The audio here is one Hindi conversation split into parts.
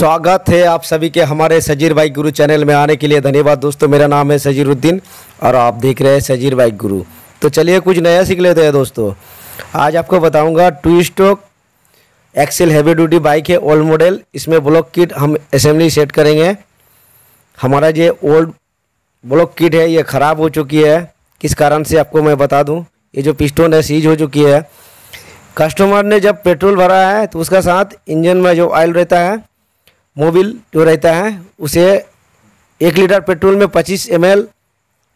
स्वागत है आप सभी के हमारे सजीर बाइक गुरु चैनल में आने के लिए धन्यवाद दोस्तों। मेरा नाम है सजीरुद्दीन और आप देख रहे हैं सजीर बाइक गुरु। तो चलिए कुछ नया सीख लेते हैं दोस्तों। आज आपको बताऊँगा two stroke XL heavy duty bike है, ओल्ड मॉडल। इसमें ब्लॉक किट हम असेंबली सेट करेंगे। हमारा ये ओल्ड ब्लॉक किट है, ये ख़राब हो चुकी है। किस कारण से आपको मैं बता दूँ? ये जो पिस्टोन है, सीज हो चुकी है। कस्टमर ने जब पेट्रोल भरा है तो उसका साथ इंजन में जो ऑयल रहता है मोबिल जो रहता है उसे एक लीटर पेट्रोल में 25 एम एल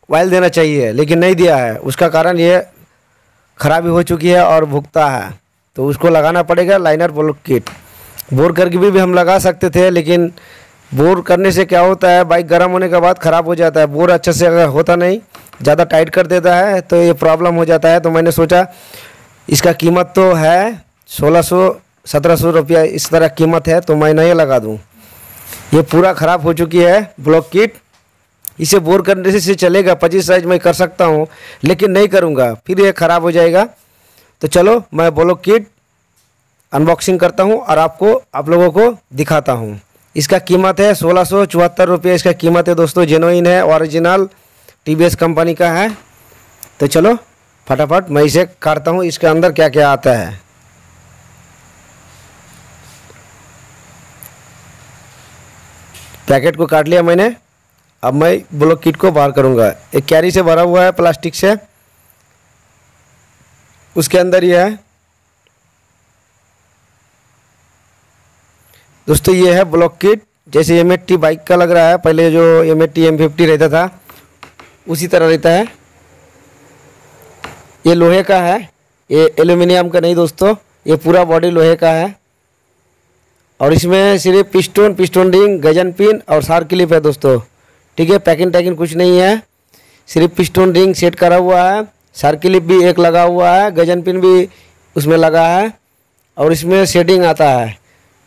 ऑयल देना चाहिए लेकिन नहीं दिया है। उसका कारण ये खराबी हो चुकी है और भुगता है। तो उसको लगाना पड़ेगा लाइनर ब्लॉक किट बोर करके भी, भी हम लगा सकते थे लेकिन बोर करने से क्या होता है बाइक गर्म होने के बाद ख़राब हो जाता है। बोर अच्छे से अगर होता नहीं ज़्यादा टाइट कर देता है तो ये प्रॉब्लम हो जाता है। तो मैंने सोचा इसका कीमत तो है सोलह सौ सत्रह सौ रुपया इस तरह कीमत है तो मैं नहीं लगा दूँ। ये पूरा ख़राब हो चुकी है, ब्लॉक किट। इसे बोर करने से चलेगा, पच्चीस साइज़ में कर सकता हूँ, लेकिन नहीं करूँगा, फिर ये ख़राब हो जाएगा। तो चलो, मैं ब्लॉक किट अनबॉक्सिंग करता हूँ और आपको, आप लोगों को दिखाता हूँ। इसका कीमत है सोलह सौ चौहत्तर रुपये, इसका कीमत है दोस्तों जेनोइन है ओरिजिनल टी कंपनी का है। तो चलो, फटाफट मैं इसे काटता हूँ, इसके अंदर क्या क्या आता है। पैकेट को काट लिया मैंने। अब मैं ब्लॉक किट को बाहर करूँगा। एक कैरी से भरा हुआ है, प्लास्टिक से। उसके अंदर यह है। दोस्तों, ये है ब्लॉक किट। जैसे एम बाइक का लग रहा है। पहले जो एम एट्टी एम फिफ्टी रहता था, उसी तरह रहता है। ये लोहे का है। ये एल्यूमिनियम का नहीं दोस्तों। ये पूरा बॉडी लोहे का है। और इसमें सिर्फ़ piston piston ring, gudgeon pin और सार क्लिप है दोस्तों। ठीक है, पैकिंग टैकिंग कुछ नहीं है। सिर्फ़ पिस्टोन रिंग सेट करा हुआ है। सार क्लिप भी एक लगा हुआ है, गजन पिन भी उसमें लगा है और इसमें सेटिंग आता है।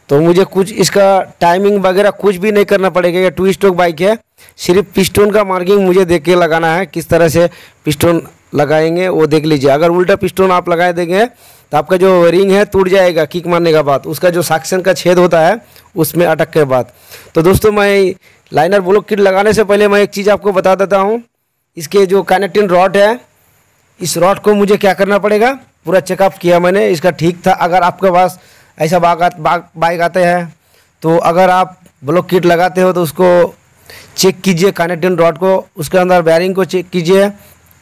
तो मुझे कुछ इसका टाइमिंग वगैरह कुछ भी नहीं करना पड़ेगा, ये टू स्टोक बाइक है। सिर्फ़ पिस्टोन का मार्किंग मुझे देख के लगाना है, किस तरह से पिस्टोन लगाएँगे, वो देख लीजिए। अगर उल्टा पिस्टोन आप लगाए देंगे तो आपका जो रिंग है टूट जाएगा किक मारने का बाद। उसका जो साक्शन का छेद होता है, उसमें अटक के बाद। तो दोस्तों, मैं लाइनर ब्लॉक किट लगाने से पहले मैं एक चीज़ आपको बता देता हूँ। इसके जो कनेक्टिंग रॉड है, इस रॉड को मुझे क्या करना पड़ेगा? पूरा चेकअप किया मैंने, इसका ठीक था। अगर आपके पास ऐसा बाग बाइक आते हैं तो अगर आप ब्लॉक किट लगाते हो तो उसको चेक कीजिए, कनेक्टिंग रॉड को। उसके अंदर बैरिंग को चेक कीजिए।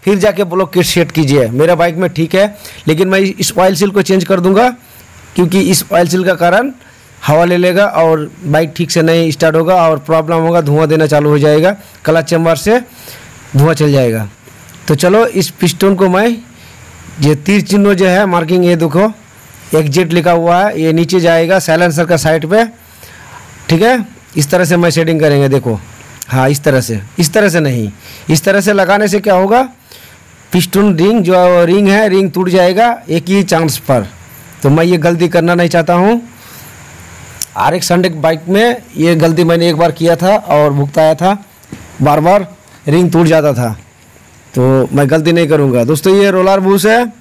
फिर जाके ब्लॉक किट सेट कीजिए। मेरा बाइक में ठीक है, लेकिन मैं इस ऑयल सील को चेंज कर दूँगा, क्योंकि इस ऑयल सील का कारण हवा ले लेगा और बाइक ठीक से नहीं स्टार्ट होगा और प्रॉब्लम होगा, धुआँ देना चालू हो जाएगा क्लच चैम्बर से धुआँ चल जाएगा। तो चलो, इस पिस्टन को मैं, ये तीर चिन्ह जो है मार्किंग ये देखो एग्जिट लिखा हुआ है, ये नीचे जाएगा साइलेंसर का साइड पे, ठीक है? इस तरह से मैं सेटिंग करेंगे, देखो। हाँ इस तरह से, इस तरह से नहीं। इस तरह से लगाने से क्या होगा? पिस्टन रिंग, जो रिंग है, रिंग टूट जाएगा, एक ही चांस पर। तो मैं ये गलती करना नहीं चाहता हूँ। आर एक संडे बाइक में ये गलती मैंने एक बार किया था और भुगताया था। बार बार रिंग टूट जाता था। तो मैं गलती नहीं करूँगा। दोस्तों, ये रोलर बूस है।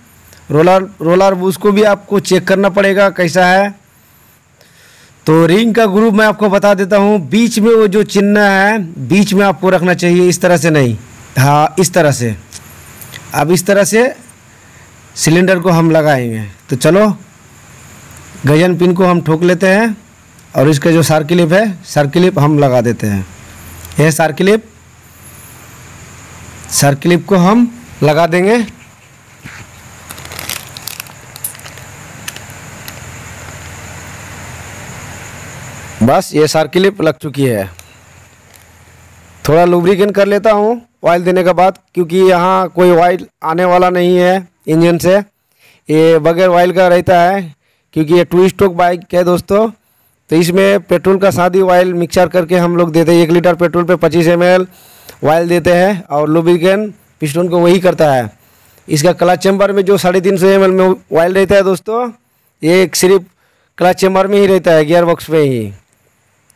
रोलर रोलर बूस को भी आपको चेक करना पड़ेगा कैसा है। तो रिंग का ग्रुप मैं आपको बता देता हूँ। बीच में वो जो चिन्ह है, बीच में आपको रखना चाहिए, इस तरह से नहीं। हाँ इस तरह से। अब इस तरह से सिलेंडर को हम लगाएँगे। तो चलो गजन पिन को हम ठोक लेते हैं और इसका जो सार्किलिप है, सार्किलिप हम लगा देते हैं। यह सार्किलिप सार्किलिप को हम लगा देंगे। बस ये सार्किलिप लग चुकी है। थोड़ा लुब्रिकेट कर लेता हूँ। ऑयल देने के बाद, क्योंकि यहाँ कोई ऑयल आने वाला नहीं है इंजन से। ये बगैर ऑयल का रहता है, क्योंकि ये टू स्टोक बाइक है दोस्तों। तो इसमें पेट्रोल का सादी ऑयल मिक्सर करके हम लोग देते हैं। एक लीटर पेट्रोल पे पच्चीस एम एल ऑयल देते हैं और लुब्रिकेन पिस्टन को वही करता है। इसका क्लच चैम्बर में जो साढ़े तीन सौ एम में ऑयल रहता है दोस्तों, ये सिर्फ़ क्लच चैम्बर में ही रहता है गियर बॉक्स में ही।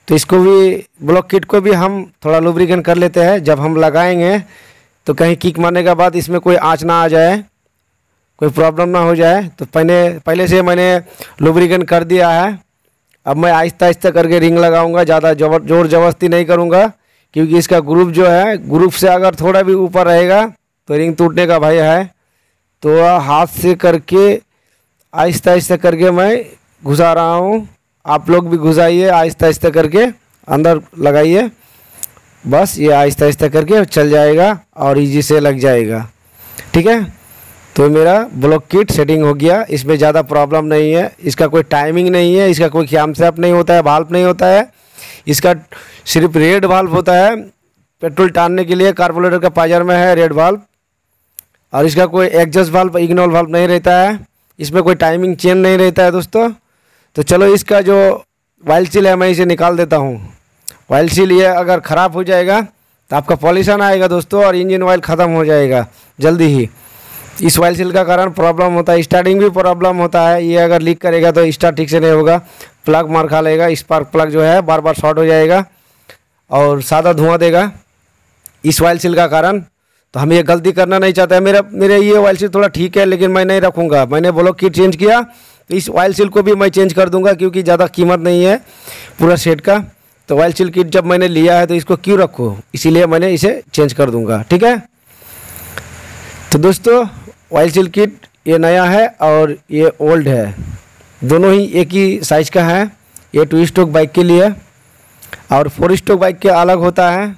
तो इसको भी ब्लॉक किट को भी हम थोड़ा लुब्रिकेट कर लेते हैं। जब हम लगाएँगे तो कहीं किक मारने के बाद इसमें कोई आँच ना आ जाए, कोई प्रॉब्लम ना हो जाए तो पहले पहले से मैंने लुब्रिकेट कर दिया है। अब मैं आहिस्ता आहिस्ता करके रिंग लगाऊँगा, ज़्यादा जबर, ज़ोर ज़बरदस्ती नहीं करूँगा, क्योंकि इसका ग्रुप जो है ग्रुप से अगर थोड़ा भी ऊपर रहेगा तो रिंग टूटने का भय है। तो हाथ से करके, आहिस्ता आहिस्ता करके मैं घुसा रहा हूँ। आप लोग भी घुसाइए, आहिस्ता आहिस्ता करके, अंदर लगाइए। बस ये आहिस्ता आहिस्ता करके चल जाएगा और इजी से लग जाएगा। ठीक है? तो मेरा ब्लॉक किट सेटिंग हो गया। इसमें ज़्यादा प्रॉब्लम नहीं है। इसका कोई टाइमिंग नहीं है। इसका कोई ख्याम से नहीं होता है भाल्व नहीं होता है। इसका सिर्फ़ रेड वाल्व होता है। पेट्रोल टानने के लिए कार्बोरेटर का पाजर में है रेड वाल्व और इसका कोई एग्जस्ट वाल्व इग्नोल वाल्व नहीं रहता है। इसमें कोई टाइमिंग चेंज नहीं रहता है दोस्तों। तो चलो इसका जो वाइल सील है, मैं इसे निकाल देता हूँ। वाइल सील ये अगर ख़राब हो जाएगा तो आपका पॉल्यूशन आएगा दोस्तों और इंजन ऑयल ख़त्म हो जाएगा, जल्दी ही। इस वाइल सील का कारण प्रॉब्लम होता है स्टार्टिंग भी प्रॉब्लम होता है। ये अगर लीक करेगा तो स्टार्ट ठीक से नहीं होगा। प्लग मार खा लेगा स्पार्क प्लग जो है बार बार शॉर्ट हो जाएगा और सादा धुआँ देगा। इस वाइल सील का कारण तो हम ये गलती करना नहीं चाहते। मेरा, मेरे ये वाइल सील थोड़ा ठीक है, लेकिन मैं नहीं रखूँगा। मैंने बोलो किट चेंज किया इस वाइल सील को भी मैं चेंज कर दूँगा क्योंकि ज़्यादा कीमत नहीं है पूरा सेट का। तो वाइल सील किट जब मैंने लिया है तो इसको क्यों रखो? इसीलिए मैंने इसे चेंज कर दूँगा, ठीक है? तो दोस्तों वाइल सील किट ये नया है और ये ओल्ड है। दोनों ही एक ही साइज़ का है। ये टू स्टोक बाइक के लिए और फोर स्टोक बाइक के अलग होता है।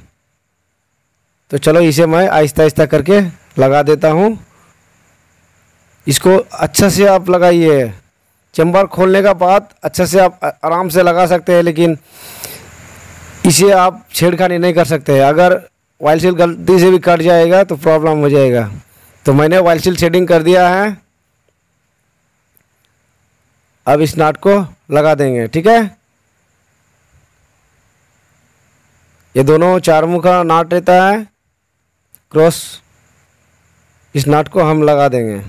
तो चलो इसे मैं आहिस्ता आहिस्ता करके लगा देता हूँ। इसको अच्छा से आप लगाइए। चैम्बर खोलने का बाद अच्छे से आप आराम से लगा सकते हैं, लेकिन इसे आप छेड़खानी नहीं कर सकते हैं। अगर वाइल सील गलती से भी कट जाएगा तो प्रॉब्लम हो जाएगा। तो मैंने वाइल सील शेडिंग कर दिया है। अब इस नाट को लगा देंगे, ठीक है? ये दोनों चार मुँह का नाट रहता है। क्रॉस इस नाट को हम लगा देंगे।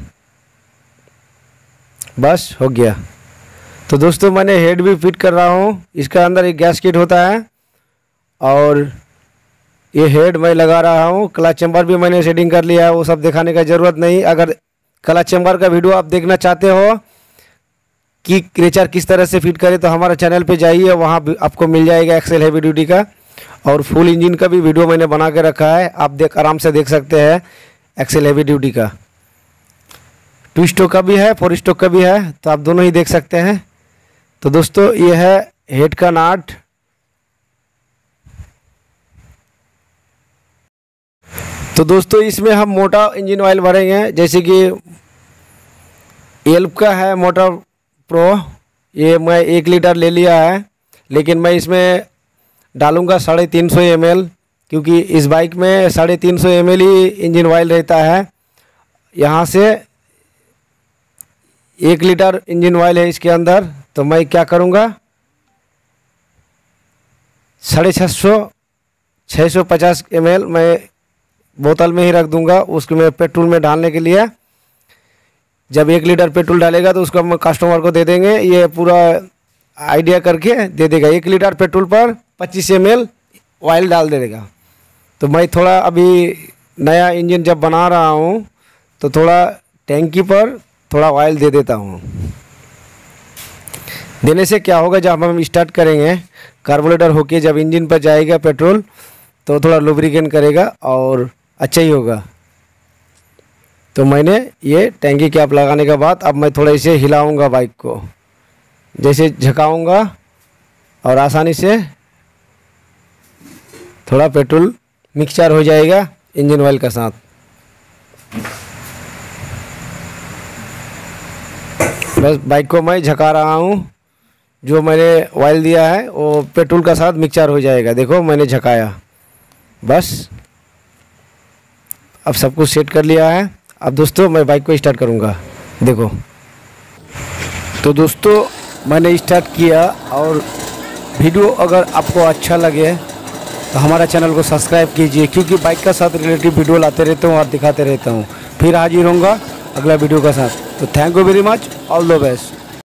बस हो गया। तो दोस्तों, मैंने हेड भी फिट कर रहा हूँ। इसका अंदर एक गैस किट होता है। और ये हेड मैं लगा रहा हूँ। क्लच चैम्बर भी मैंने सेटिंग कर लिया है। वो सब दिखाने का ज़रूरत नहीं। अगर क्लच चैम्बर का वीडियो आप देखना चाहते हो कि क्रेचर किस तरह से फिट करे तो हमारे चैनल पे जाइए। वहाँ आपको मिल जाएगा एक्सेल हैवी ड्यूटी का। और फुल इंजन का भी वीडियो मैंने बना के रखा है। आप देख, आराम से देख सकते हैं एक्सेल हैवी ड्यूटी का। टू स्टोक का भी है फोर स्टोक का भी है तो आप दोनों ही देख सकते हैं। तो दोस्तों, ये है हेड का नाट। तो दोस्तों, इसमें हम मोटा इंजन ऑयल भरेंगे, जैसे कि एल्प का है मोटर प्रो। ये मैं एक लीटर ले लिया है, लेकिन मैं इसमें डालूँगा साढ़े तीन सौ एमएल क्योंकि इस बाइक में साढ़े तीन सौ एम ही इंजन ऑयल रहता है। यहाँ से एक लीटर इंजन ऑयल है इसके अंदर तो मैं क्या करूँगा? साढ़े छः सौ छः सौ पचास एम एल मैं बोतल में ही रख दूँगा, उसको मैं पेट्रोल में डालने के लिए। जब एक लीटर पेट्रोल डालेगा तो उसको हम कस्टमर को दे देंगे। ये पूरा आइडिया करके दे देगा। एक लीटर पेट्रोल पर पच्चीस एम एल ऑयल डाल दे देगा। तो मैं थोड़ा अभी नया इंजन जब बना रहा हूँ तो थोड़ा टैंकी पर थोड़ा ऑयल दे देता हूँ। देने से क्या होगा, जब हम स्टार्ट करेंगे कार्बोरेटर होके जब इंजन पर जाएगा पेट्रोल तो थोड़ा लुब्रिकेन करेगा और अच्छा ही होगा। तो मैंने ये टैंकी कैप लगाने के बाद अब मैं थोड़ा इसे हिलाऊँगा बाइक को। जैसे झकाऊँगा और आसानी से थोड़ा पेट्रोल मिक्सचर हो जाएगा इंजन ऑयल के साथ। बस बाइक को मैं झका रहा हूँ। जो मैंने ऑयल दिया है, वो पेट्रोल का साथ मिक्सचर हो जाएगा। देखो, मैंने झकाया। बस। अब सब कुछ सेट कर लिया है। अब दोस्तों, मैं बाइक को स्टार्ट करूँगा। देखो। तो दोस्तों, मैंने स्टार्ट किया और वीडियो अगर आपको अच्छा लगे तो हमारा चैनल को सब्सक्राइब कीजिए, क्योंकि बाइक का साथ रिलेटिव वीडियो लाते रहता हूँ और दिखाते रहता हूँ। फिर हाजिर होऊँगा अगला वीडियो का साथ। So thank you very much. All the best.